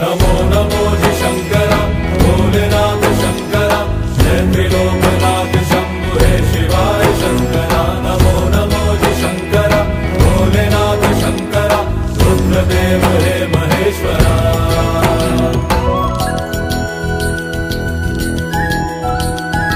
नमो नमो जि शङ्कर भूलनाथ शङ्कर जन्त्रिलोकनाथ शम्भुरे शिवाय शङ्कर नमो नमो जि शङ्कर भोलेनाथ रुद्रदेव